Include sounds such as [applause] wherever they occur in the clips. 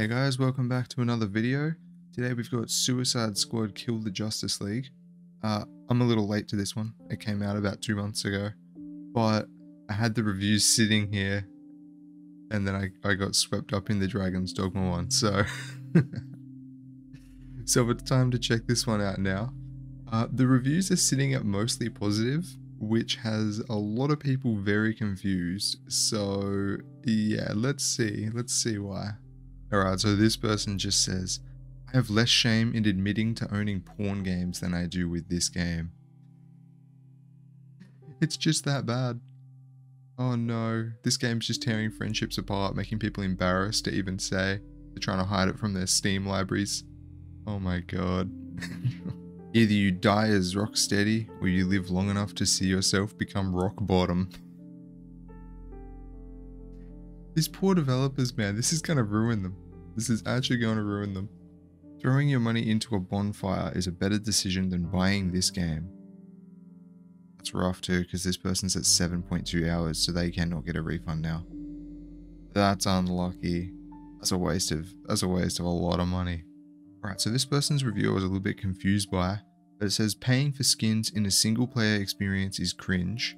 Hey guys, welcome back to another video. Today we've got Suicide Squad Kill the Justice League. Uh, I'm a little late to this one. It came out about two months ago. But I had the reviews sitting here and then I, I got swept up in the Dragon's Dogma one, so... [laughs] so it's time to check this one out now. Uh, the reviews are sitting at mostly positive, which has a lot of people very confused. So yeah, let's see. Let's see why. Alright, so this person just says, I have less shame in admitting to owning porn games than I do with this game. It's just that bad. Oh no, this game's just tearing friendships apart, making people embarrassed to even say. They're trying to hide it from their Steam libraries. Oh my god. [laughs] Either you die as Rocksteady, or you live long enough to see yourself become rock bottom. [laughs] These poor developers, man, this is gonna ruin them. This is actually gonna ruin them. Throwing your money into a bonfire is a better decision than buying this game. That's rough too, because this person's at 7.2 hours, so they cannot get a refund now. That's unlucky. That's a waste of that's a waste of a lot of money. Alright, so this person's review I was a little bit confused by. But it says paying for skins in a single player experience is cringe.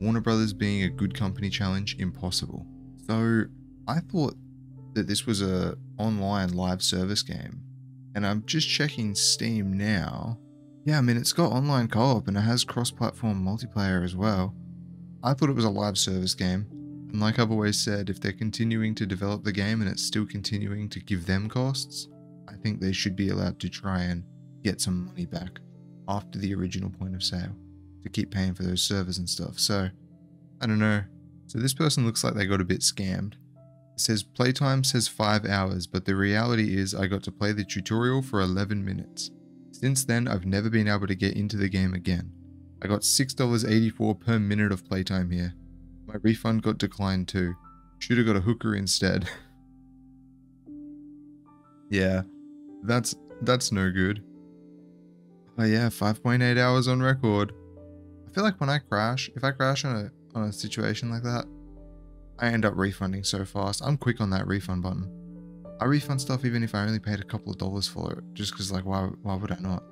Warner Brothers being a good company challenge impossible. So I thought that this was a online live service game. And I'm just checking Steam now yeah, I mean, it's got online co op and it has cross platform multiplayer as well. I thought it was a live service game. And like I've always said, if they're continuing to develop the game and it's still continuing to give them costs, I think they should be allowed to try and get some money back after the original point of sale to keep paying for those servers and stuff. So, I don't know. So this person looks like they got a bit scammed. It says playtime says 5 hours, but the reality is I got to play the tutorial for 11 minutes. Since then, I've never been able to get into the game again. I got $6.84 per minute of playtime here. My refund got declined too. Should've got a hooker instead. [laughs] yeah, that's that's no good. Oh yeah, 5.8 hours on record. I feel like when I crash, if I crash on a on a situation like that, I end up refunding so fast. I'm quick on that refund button. I refund stuff even if I only paid a couple of dollars for it, just because like why why would I not?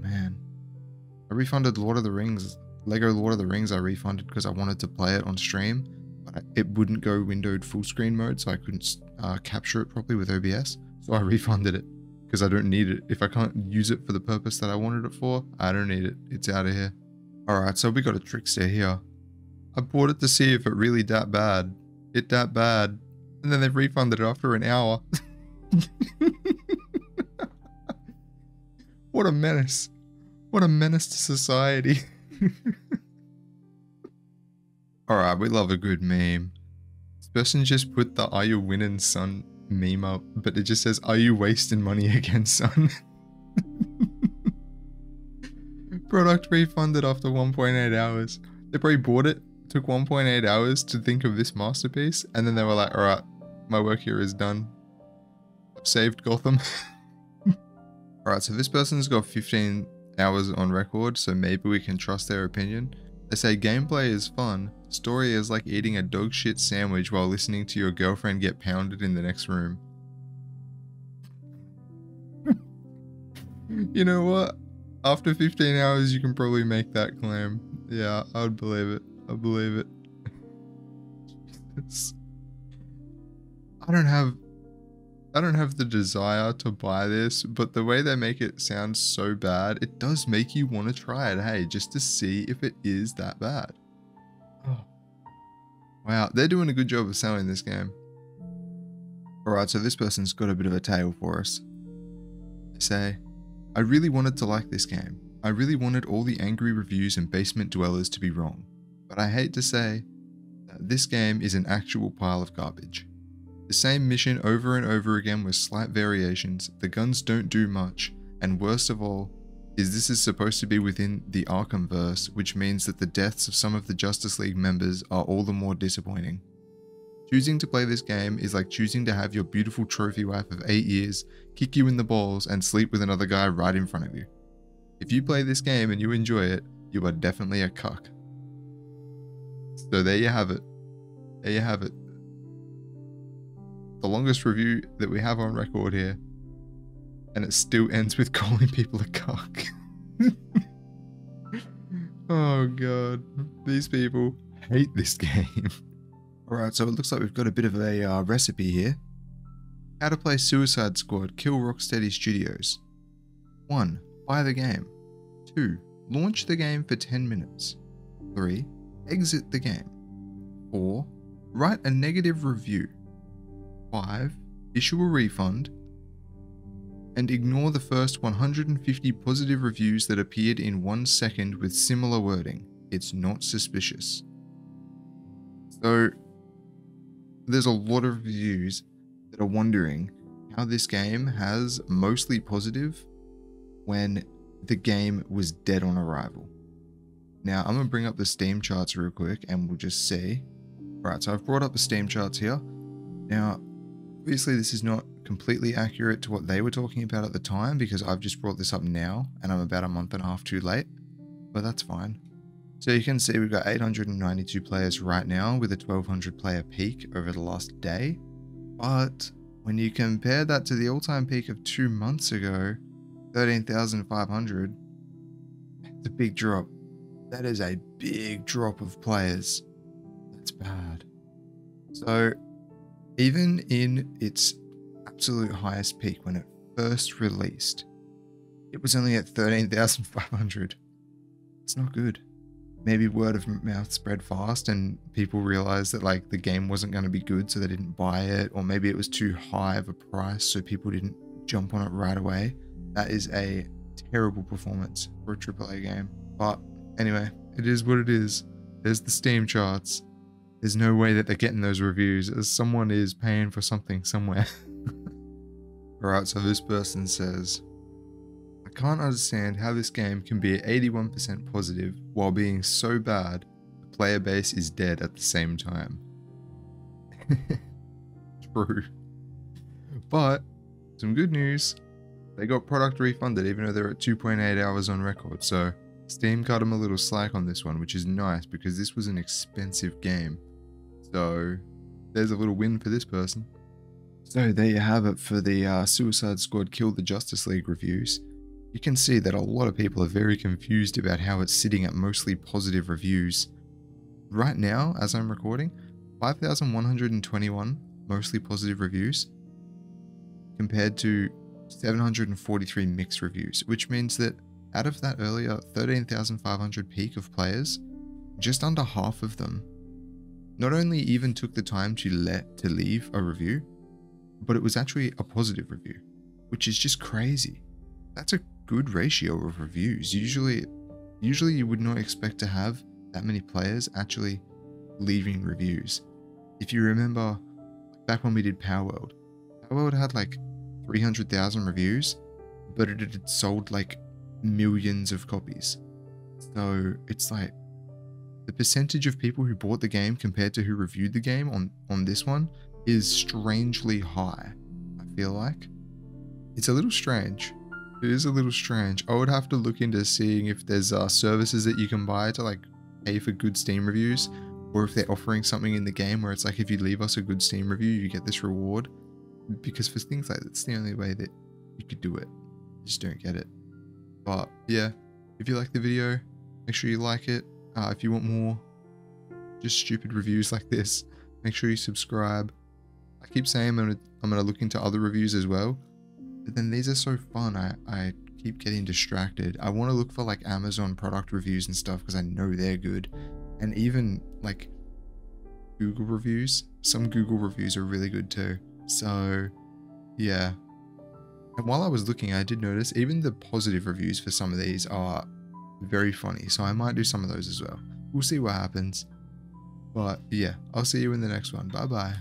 Man, I refunded Lord of the Rings, Lego Lord of the Rings. I refunded because I wanted to play it on stream, but it wouldn't go windowed full screen mode, so I couldn't uh, capture it properly with OBS. So I [laughs] refunded it because I don't need it. If I can't use it for the purpose that I wanted it for, I don't need it. It's out of here. All right, so we got a trickster here. I bought it to see if it really that bad. It that bad and then they've refunded it after an hour. [laughs] what a menace. What a menace to society. [laughs] Alright, we love a good meme. This person just put the are you winning son meme up, but it just says are you wasting money [laughs] again son? Product refunded after 1.8 hours. They probably bought it, took 1.8 hours to think of this masterpiece, and then they were like, alright, my work here is done. I've saved Gotham. [laughs] Alright, so this person's got 15 hours on record, so maybe we can trust their opinion. They say gameplay is fun, story is like eating a dog shit sandwich while listening to your girlfriend get pounded in the next room. [laughs] you know what? After 15 hours, you can probably make that claim. Yeah, I would believe it. I believe it. [laughs] I don't have I don't have the desire to buy this, but the way they make it sound so bad, it does make you want to try it, hey, just to see if it is that bad. Oh. Wow, they're doing a good job of selling this game. Alright, so this person's got a bit of a tale for us. They say, I really wanted to like this game. I really wanted all the angry reviews and basement dwellers to be wrong. But I hate to say that this game is an actual pile of garbage. The same mission over and over again with slight variations, the guns don't do much, and worst of all, is this is supposed to be within the Arkham verse, which means that the deaths of some of the Justice League members are all the more disappointing. Choosing to play this game is like choosing to have your beautiful trophy wife of 8 years kick you in the balls and sleep with another guy right in front of you. If you play this game and you enjoy it, you are definitely a cuck. So there you have it. There you have it the longest review that we have on record here. And it still ends with [laughs] calling people a cuck. [laughs] oh god. These people hate this [laughs] game. Alright, so it looks like we've got a bit of a uh, recipe here. How to play Suicide Squad Kill Rocksteady Studios. 1. Buy the game. 2. Launch the game for 10 minutes. 3. Exit the game. 4. Write a negative review. 5. Issue a refund. And ignore the first 150 positive reviews that appeared in one second with similar wording. It's not suspicious. So, there's a lot of reviews that are wondering how this game has mostly positive when the game was dead on arrival. Now, I'm to bring up the Steam charts real quick and we'll just see. Right, so I've brought up the Steam charts here. Now, obviously this is not completely accurate to what they were talking about at the time because I've just brought this up now and I'm about a month and a half too late, but that's fine. So you can see we've got 892 players right now with a 1200 player peak over the last day. But when you compare that to the all-time peak of two months ago, 13,500, it's a big drop. That is a big drop of players. That's bad. So even in its absolute highest peak when it first released, it was only at 13,500. It's not good maybe word of mouth spread fast and people realized that like the game wasn't going to be good so they didn't buy it or maybe it was too high of a price so people didn't jump on it right away. That is a terrible performance for a aaa game. But anyway it is what it is. There's the steam charts. There's no way that they're getting those reviews as someone is paying for something somewhere. [laughs] All right so this person says can't understand how this game can be 81% positive while being so bad the player base is dead at the same time. [laughs] True. But, some good news. They got product refunded even though they're at 2.8 hours on record, so Steam cut them a little slack on this one, which is nice because this was an expensive game. So, there's a little win for this person. So there you have it for the uh, Suicide Squad Kill the Justice League reviews you can see that a lot of people are very confused about how it's sitting at mostly positive reviews. Right now, as I'm recording, 5,121 mostly positive reviews compared to 743 mixed reviews, which means that out of that earlier 13,500 peak of players, just under half of them not only even took the time to let to leave a review, but it was actually a positive review, which is just crazy. That's a good ratio of reviews. Usually, usually you would not expect to have that many players actually leaving reviews. If you remember back when we did Palworld, Power World had like 300,000 reviews, but it had sold like millions of copies. So it's like the percentage of people who bought the game compared to who reviewed the game on, on this one is strangely high, I feel like. It's a little strange. It is a little strange. I would have to look into seeing if there's uh, services that you can buy to like pay for good Steam reviews, or if they're offering something in the game where it's like if you leave us a good Steam review, you get this reward. Because for things like that, it's the only way that you could do it. You just don't get it. But yeah, if you like the video, make sure you like it. Uh, if you want more just stupid reviews like this, make sure you subscribe. I keep saying I'm gonna look into other reviews as well but then these are so fun. I, I keep getting distracted. I want to look for like Amazon product reviews and stuff because I know they're good. And even like Google reviews. Some Google reviews are really good too. So yeah. And while I was looking, I did notice even the positive reviews for some of these are very funny. So I might do some of those as well. We'll see what happens. But yeah, I'll see you in the next one. Bye bye.